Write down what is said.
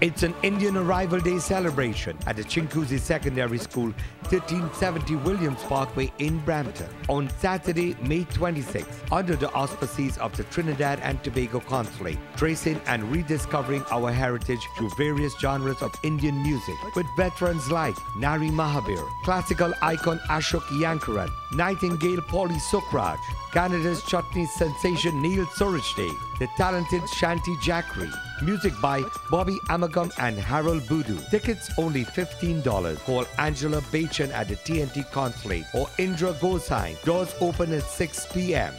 It's an Indian Arrival Day celebration at the Chinguacousy Secondary School, 1370 Williams Parkway in Brampton on Saturday, May 26, under the auspices of the Trinidad and Tobago Consulate, tracing and rediscovering our heritage through various genres of Indian music with veterans like Nari Mahabir, classical icon Ashok Yankaran, Nightingale Polly Sukraj, Canada's chutney sensation Neil Surajde, the talented Shanti Jackery, music by Bobby Amagam and Harold Boodoo. Tickets only $15. Call Angela At the TNT Consulate or Indra Gosine. Doors open at 6 p.m.